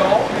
有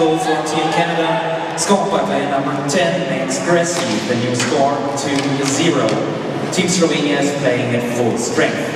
goals for Team Canada, Skånberg player number 10 makes Gressy the new score to 0. Team Slovenia is playing at full strength.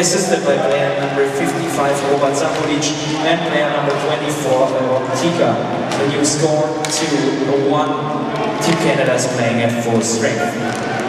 Assisted by player number 55, Robert Zamulic. And player number 24, Rok Tika. The new score 2-1. Team Canada is playing at full strength.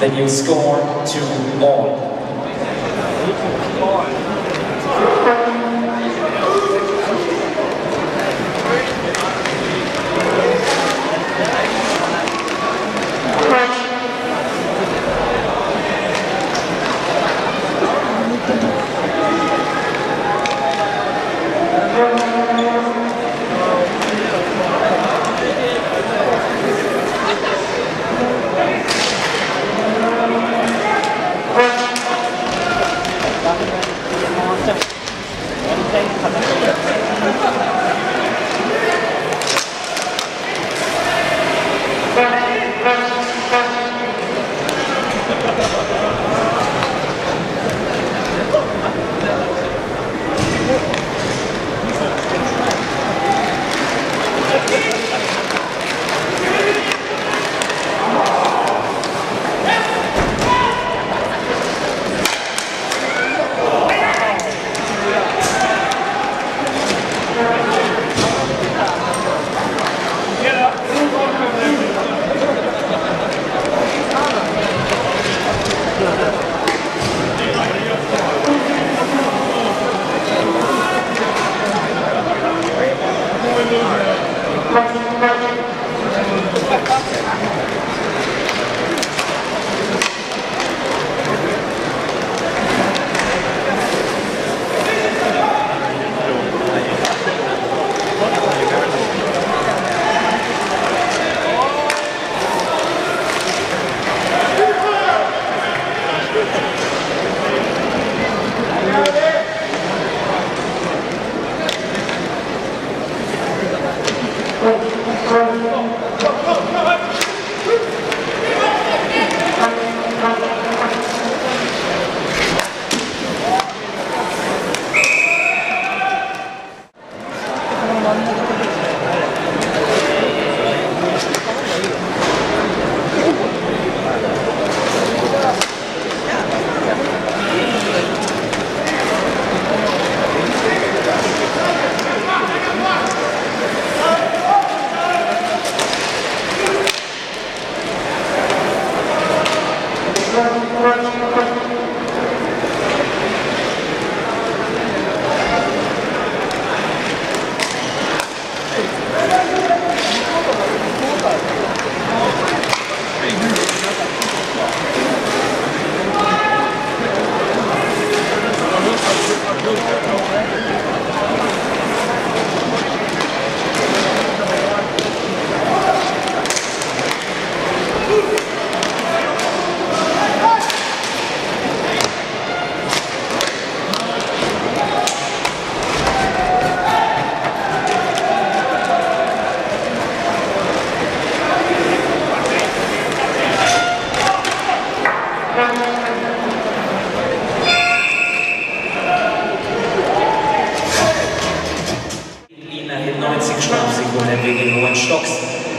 then you score two more.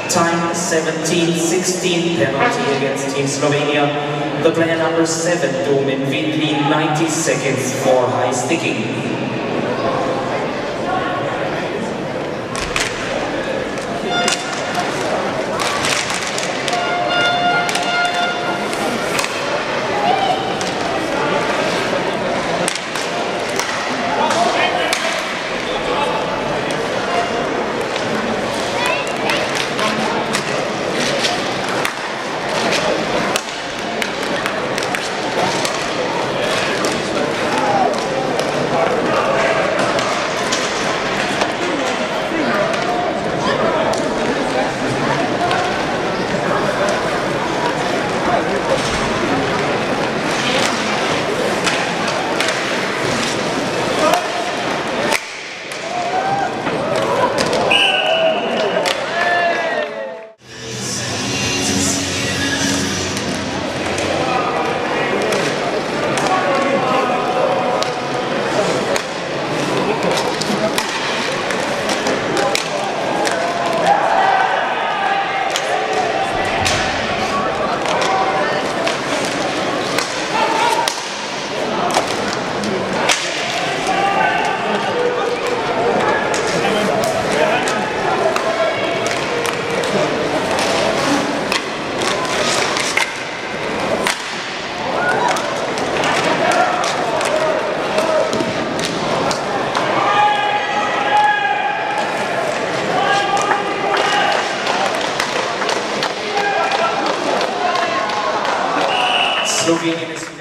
time 17-16 penalty against Team Slovenia. The player number 7, Domin Vidli, 90 seconds for high sticking. Slovenian is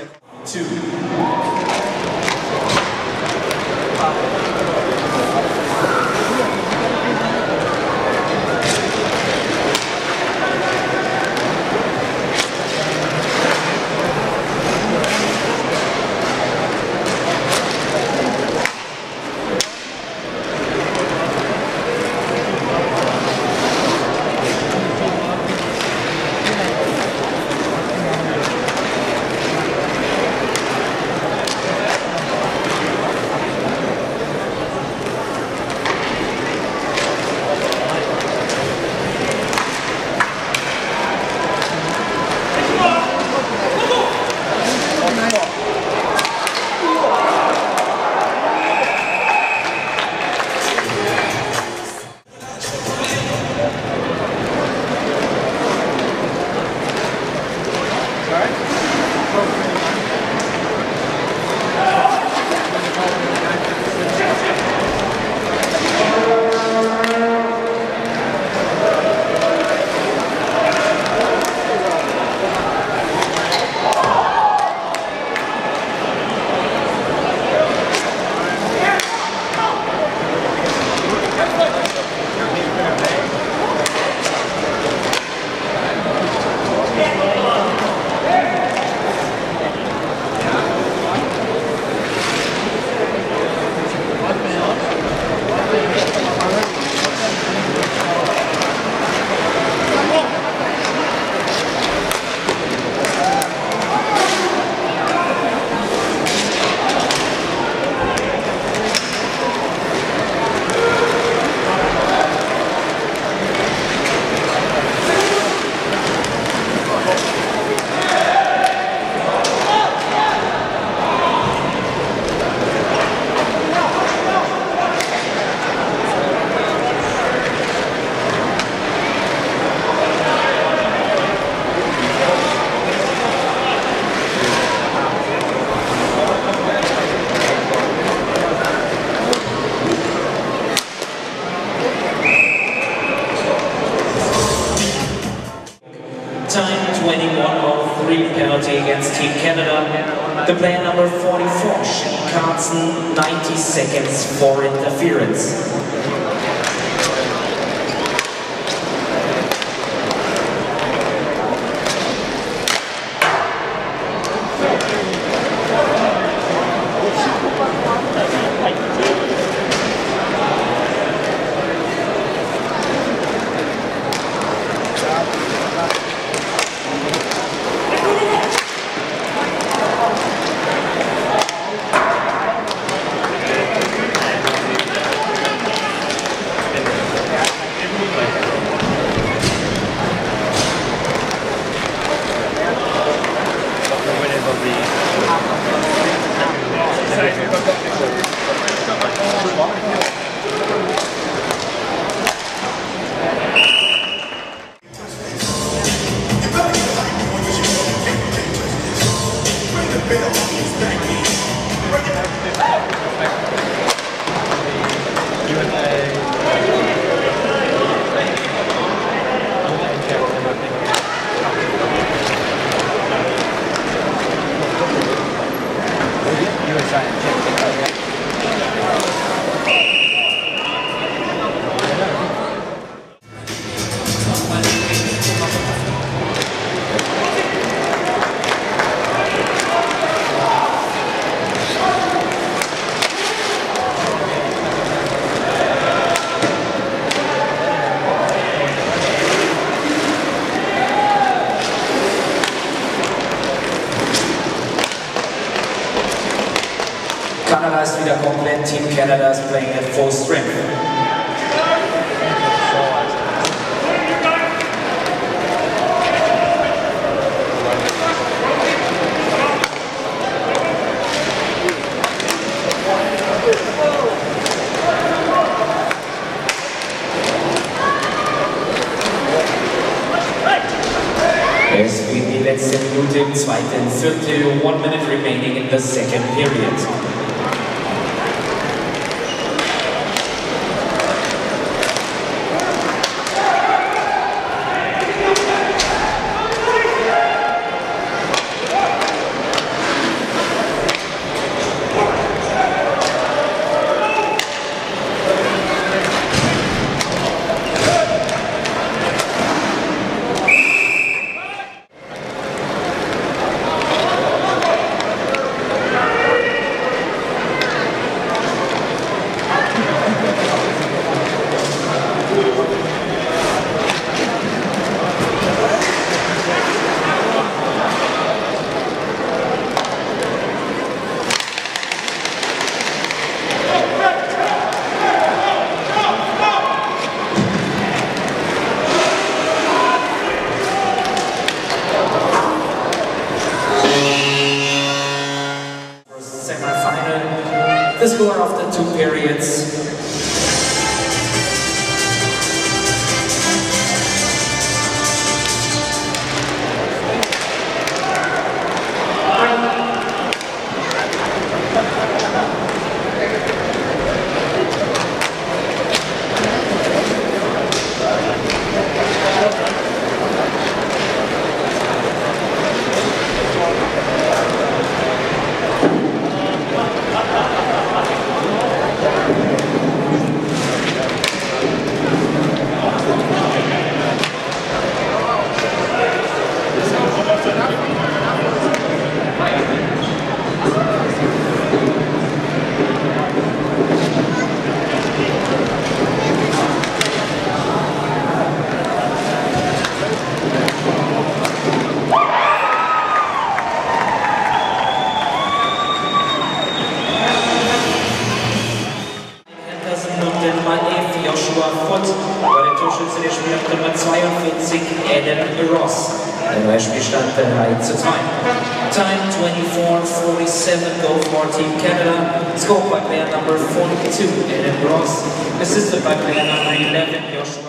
Kanada Assisted by player number 11 Joshua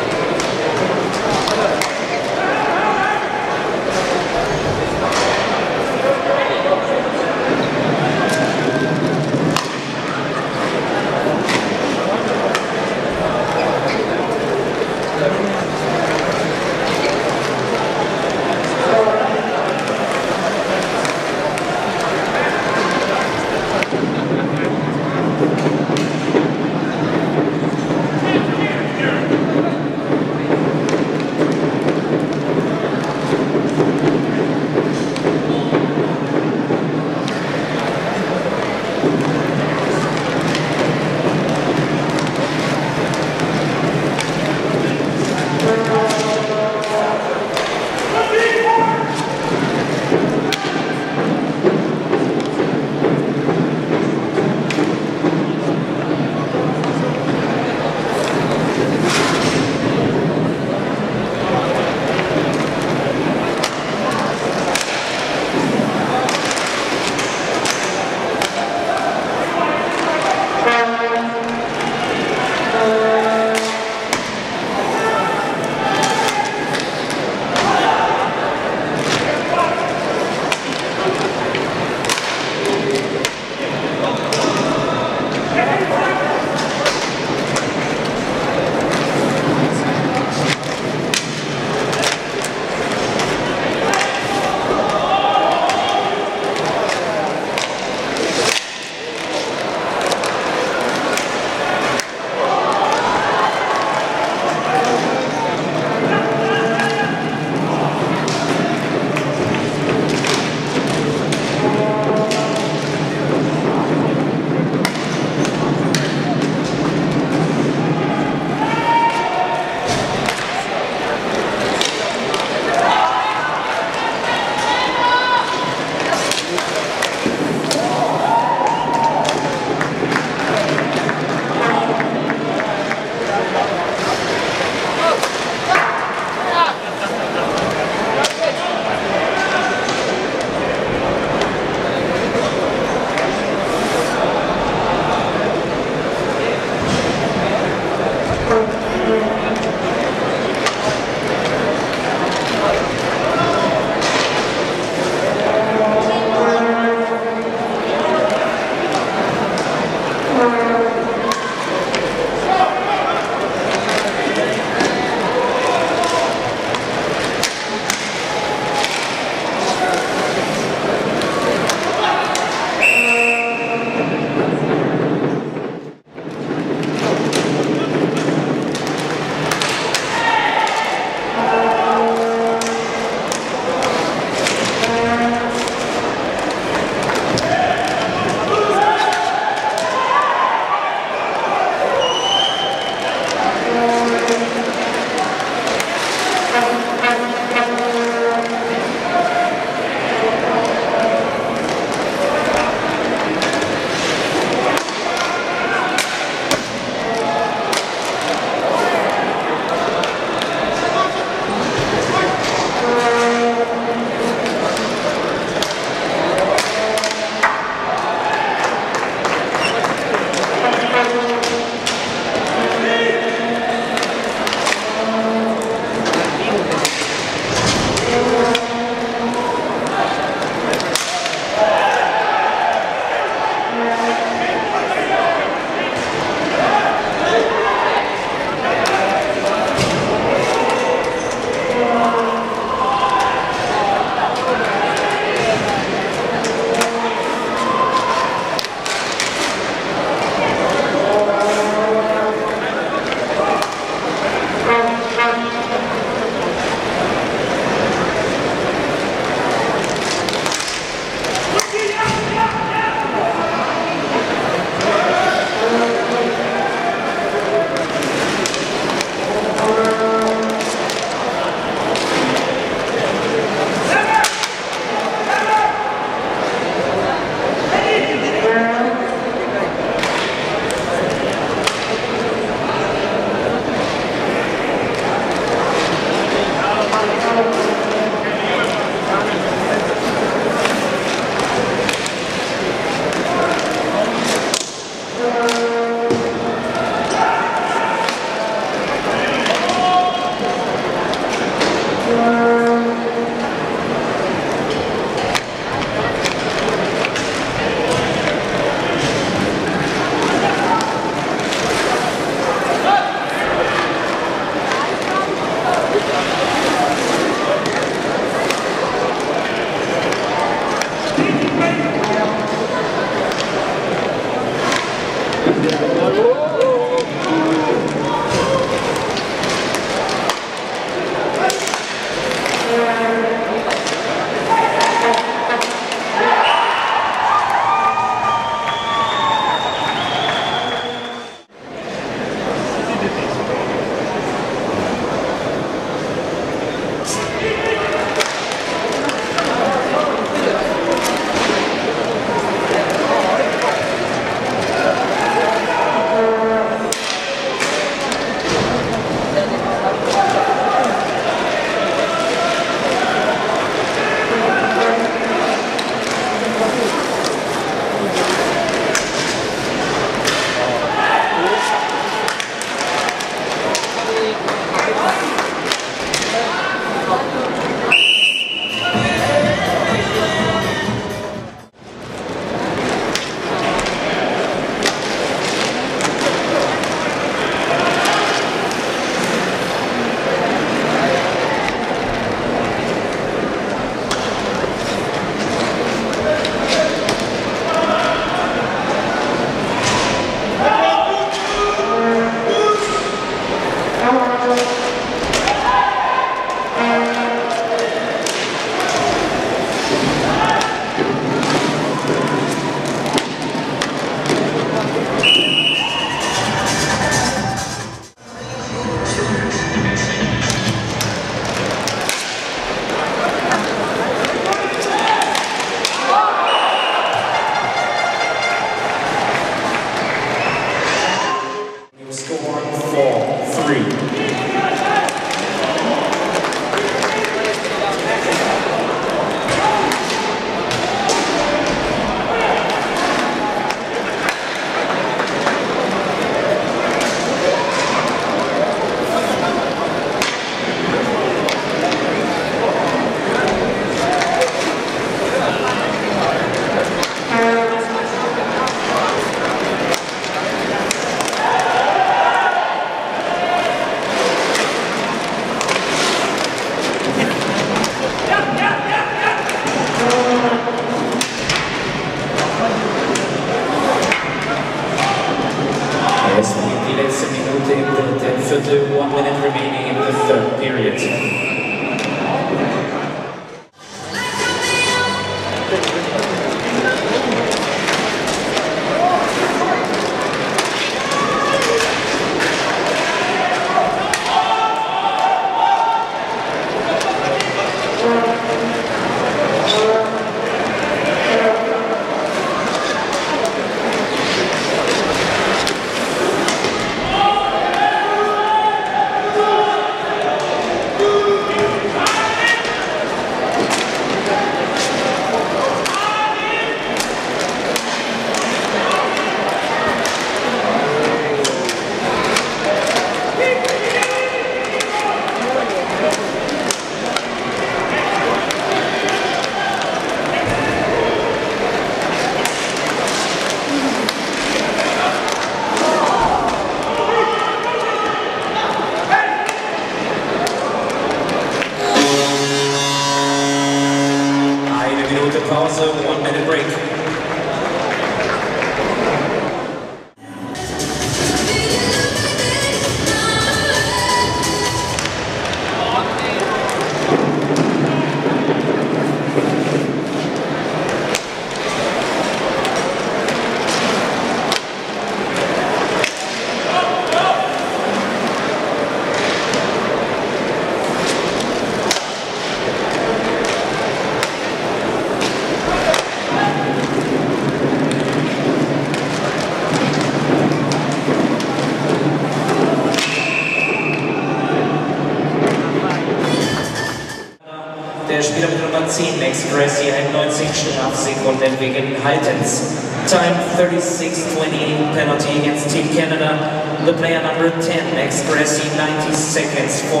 10, Max Gracie, 90 seconds for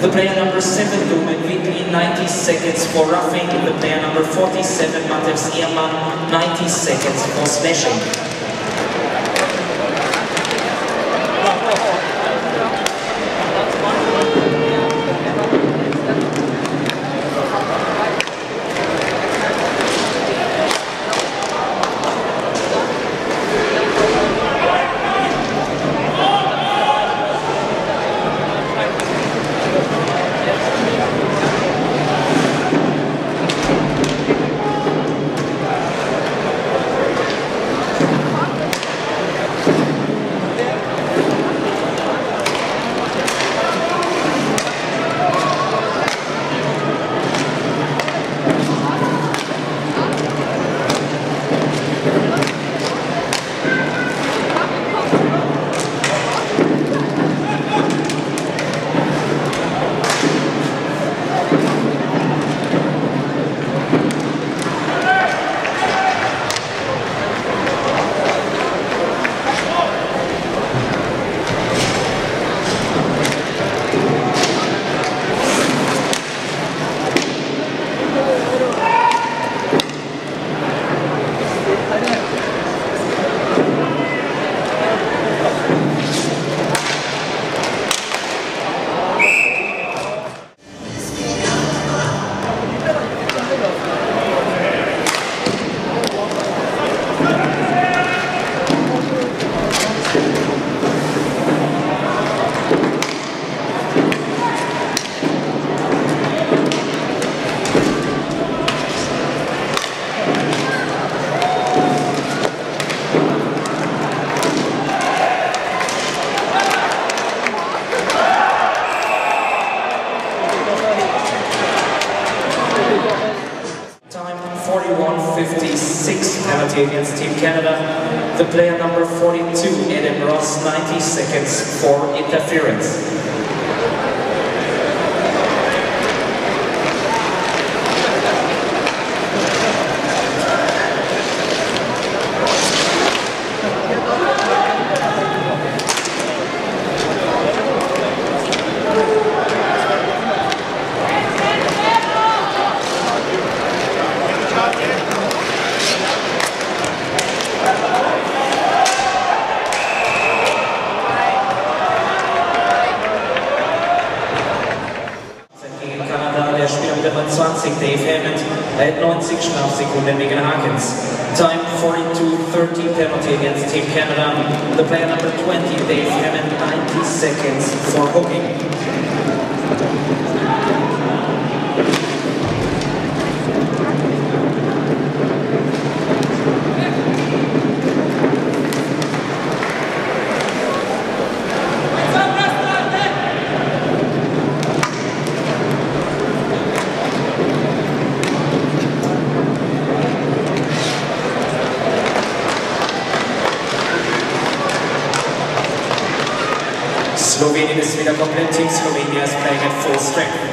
The player number 7, Lumen Witli, 90 seconds for roughing. The player number 47, Matevs Ehrmann, 90 seconds for slashing. Slowenien ist wieder komplett. Team Slovenia is playing at full strength.